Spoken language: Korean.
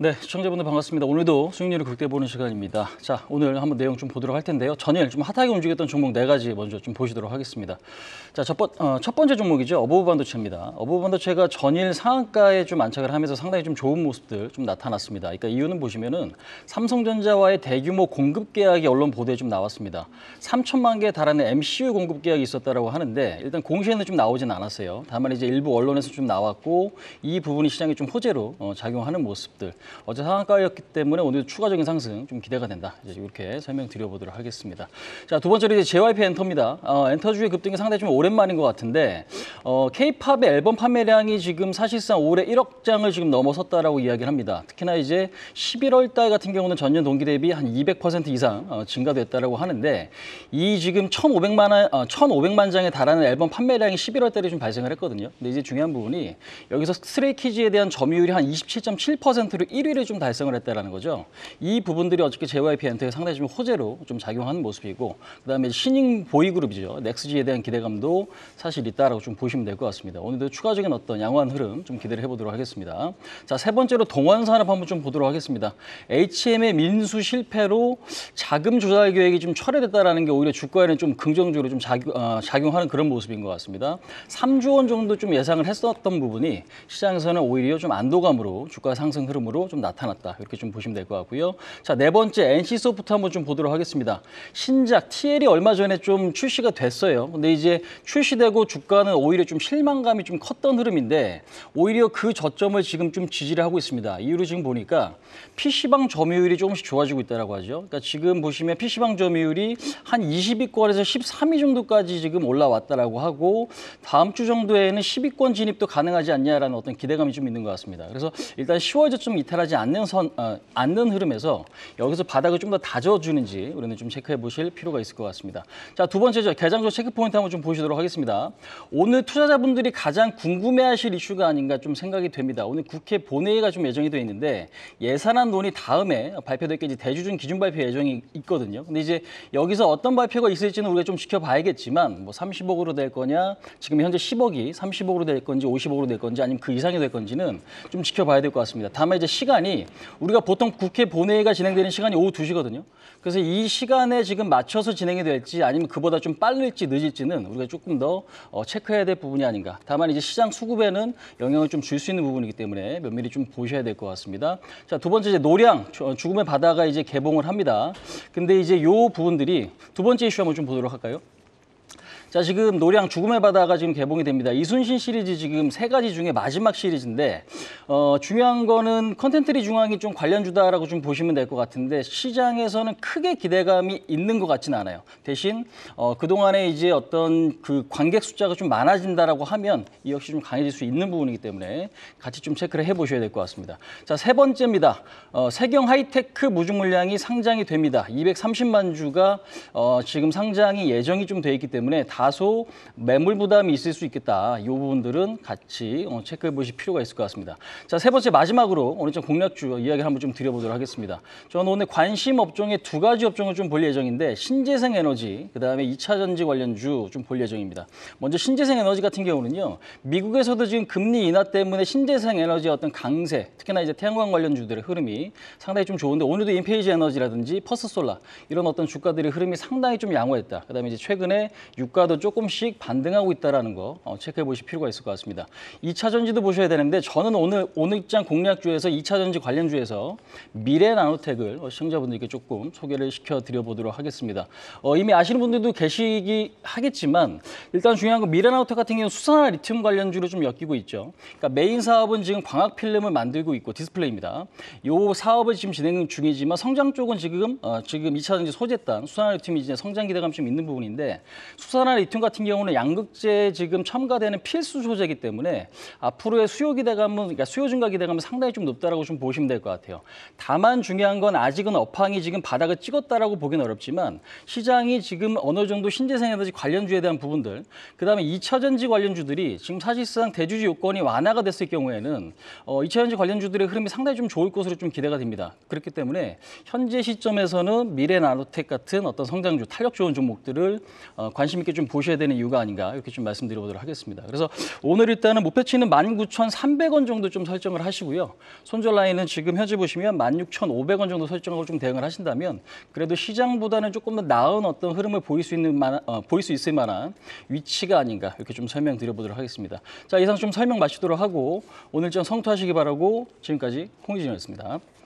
네, 시청자분들 반갑습니다. 오늘도 수익률을 극대 보는 시간입니다. 자, 오늘 한번 내용 좀 보도록 할 텐데요. 전일 좀 hot하게 움직였던 종목 네 가지 먼저 좀 보시도록 하겠습니다. 자, 첫, 번, 어, 첫 번째 종목이죠. 어보브 반도체입니다. 어보브 반도체가 전일 상한가에 좀 안착을 하면서 상당히 좀 좋은 모습들 좀 나타났습니다. 그러니까 이유는 보시면은 삼성전자와의 대규모 공급 계약이 언론 보도에 좀 나왔습니다. 3천만 개에 달하는 MCU 공급 계약이 있었다라고 하는데 일단 공시에는 좀 나오진 않았어요. 다만 이제 일부 언론에서 좀 나왔고 이 부분이 시장에 좀 호재로 어, 작용하는 모습들. 어제 상한가였기 때문에 오늘 추가적인 상승 좀 기대가 된다. 이제 이렇게 설명드려보도록 하겠습니다. 자, 두 번째로 이제 JYP 엔터입니다. 어, 엔터주의 급등이 상당히 좀 오랜만인 것 같은데 어, K-팝의 앨범 판매량이 지금 사실상 올해 1억 장을 지금 넘어섰다라고 이야기를 합니다. 특히나 이제 11월 달 같은 경우는 전년 동기 대비 한 200% 이상 어, 증가됐다라고 하는데 이 지금 1,500만 원, 어, 1,500만 장에 달하는 앨범 판매량이 11월 달에 좀 발생을 했거든요. 근데 이제 중요한 부분이 여기서 스트레이키즈에 대한 점유율이 한 27.7%로 1위를 좀 달성을 했다라는 거죠. 이 부분들이 어저께 JYP 엔터에 상당히 좀 호재로 좀 작용하는 모습이고 그다음에 신인 보이그룹이죠. 넥스지에 대한 기대감도 사실 있다라고 좀 보시면 될 것 같습니다. 오늘도 추가적인 어떤 양호한 흐름 좀 기대를 해보도록 하겠습니다. 자, 세 번째로 동원산업 한번 좀 보도록 하겠습니다. HM의 민수 실패로 자금 조달 계획이 좀 철회됐다라는 게 오히려 주가에는 좀 긍정적으로 좀 작용, 어, 작용하는 그런 모습인 것 같습니다. 3조 원 정도 좀 예상을 했었던 부분이 시장에서는 오히려 좀 안도감으로 주가 상승 흐름으로 좀 나타났다. 이렇게 좀 보시면 될 것 같고요. 자, 네 번째 NC소프트 한번 좀 보도록 하겠습니다. 신작 TL이 얼마 전에 좀 출시가 됐어요. 근데 이제 출시되고 주가는 오히려 좀 실망감이 좀 컸던 흐름인데 오히려 그 저점을 지금 좀 지지를 하고 있습니다. 이유로 지금 보니까 PC방 점유율이 조금씩 좋아지고 있다라고 하죠. 그러니까 지금 보시면 PC방 점유율이 한 20위권에서 13위 정도까지 지금 올라왔다라고 하고 다음 주 정도에는 10위권 진입도 가능하지 않냐라는 어떤 기대감이 좀 있는 것 같습니다. 그래서 일단 10월 저점 이탈 하지 않는 선, 어, 않는 흐름에서 여기서 바닥을 좀 더 다져주는지 우리는 좀 체크해 보실 필요가 있을 것 같습니다. 자, 두 번째죠. 개장조 체크 포인트 한번 좀 보시도록 하겠습니다. 오늘 투자자분들이 가장 궁금해하실 이슈가 아닌가 좀 생각이 됩니다. 오늘 국회 본회의가 좀 예정이 되어 있는데 예산안 논의 다음에 발표될 게 이제 대주중 기준 발표 예정이 있거든요. 근데 이제 여기서 어떤 발표가 있을지는 우리가 좀 지켜봐야겠지만 뭐 30억으로 될 거냐, 지금 현재 10억이 30억으로 될 건지 50억으로 될 건지 아니면 그 이상이 될 건지는 좀 지켜봐야 될 것 같습니다. 다만 이제 시간이 우리가 보통 국회 본회의가 진행되는 시간이 오후 2시거든요. 그래서 이 시간에 지금 맞춰서 진행이 될지 아니면 그보다 좀 빠를지 늦을지는 우리가 조금 더 어, 체크해야 될 부분이 아닌가. 다만 이제 시장 수급에는 영향을 좀 줄 수 있는 부분이기 때문에 면밀히 좀 보셔야 될 것 같습니다. 자, 두 번째 이제 노량 주- 죽음의 바다가 이제 개봉을 합니다. 근데 이제 요 부분들이 두 번째 이슈 한번 좀 보도록 할까요? 자, 지금 노량 죽음의 바다가 지금 개봉이 됩니다. 이순신 시리즈 지금 세 가지 중에 마지막 시리즈인데, 어, 중요한 거는 콘텐트리 중앙이 좀 관련주다라고 좀 보시면 될 것 같은데, 시장에서는 크게 기대감이 있는 것 같지는 않아요. 대신, 어, 그동안에 이제 어떤 그 관객 숫자가 좀 많아진다라고 하면, 이 역시 좀 강해질 수 있는 부분이기 때문에 같이 좀 체크를 해 보셔야 될 것 같습니다. 자, 세 번째입니다. 어, 세경 하이테크 무중 물량이 상장이 됩니다. 230만 주가 어, 지금 상장이 예정이 좀 돼 있기 때문에 다소 매물 부담이 있을 수 있겠다. 이 부분들은 같이 어, 체크해 보실 필요가 있을 것 같습니다. 자, 세 번째 마지막으로 오늘 좀 공략주 이야기를 한번 좀 드려보도록 하겠습니다. 저는 오늘 관심 업종의 두 가지 업종을 좀 볼 예정인데 신재생 에너지, 그 다음에 2차 전지 관련주 좀 볼 예정입니다. 먼저 신재생 에너지 같은 경우는요, 미국에서도 지금 금리 인하 때문에 신재생 에너지의 어떤 강세, 특히나 이제 태양광 관련주들의 흐름이 상당히 좀 좋은데 오늘도 인페이지 에너지라든지 퍼스솔라 이런 어떤 주가들의 흐름이 상당히 좀 양호했다. 그다음에 이제 최근에 유가 도 조금씩 반등하고 있다라는 거 어, 체크해 보실 필요가 있을 것 같습니다. 2차 전지도 보셔야 되는데 저는 오늘 오늘 입장 공략주에서 2차 전지 관련주에서 미래 나노텍을 어, 시청자분들께 조금 소개를 시켜 드려 보도록 하겠습니다. 어, 이미 아시는 분들도 계시기 하겠지만 일단 중요한 건 미래 나노텍 같은 경우는 수산화 리튬 관련주로 좀 엮이고 있죠. 그러니까 메인 사업은 지금 광학 필름을 만들고 있고 디스플레이입니다. 이 사업을 지금 진행 중이지만 성장 쪽은 지금 어, 지금 2차 전지 소재단 수산화 리튬이 이제 성장 기대감 좀 있는 부분인데 수산화 리튬 같은 경우는 양극재에 지금 첨가되는 필수 소재이기 때문에 앞으로의 수요 기대감은 그러니까 수요 증가 기대감은 상당히 좀 높다라고 좀 보시면 될 것 같아요. 다만 중요한 건 아직은 업황이 지금 바닥을 찍었다라고 보기는 어렵지만 시장이 지금 어느 정도 신재생 에너지 관련주에 대한 부분들 그다음에 2차 전지 관련주들이 지금 사실상 대주주 요건이 완화가 됐을 경우에는 어, 2차 전지 관련주들의 흐름이 상당히 좀 좋을 것으로 좀 기대가 됩니다. 그렇기 때문에 현재 시점에서는 미래 나노텍 같은 어떤 성장주 탄력 좋은 종목들을 어, 관심 있게 좀 보셔야 되는 이유가 아닌가 이렇게 좀 말씀드려보도록 하겠습니다. 그래서 오늘 일단은 목표치는 19,300원 정도 좀 설정을 하시고요. 손절 라인은 지금 현재 보시면 16,500원 정도 설정하고 좀 대응을 하신다면 그래도 시장보다는 조금 더 나은 어떤 흐름을 보일 수 있는 만 어, 보일 수 있을 만한 위치가 아닌가 이렇게 좀 설명드려보도록 하겠습니다. 자 이상 좀 설명 마치도록 하고 오늘 좀 성투하시기 바라고 지금까지 홍기진이었습니다.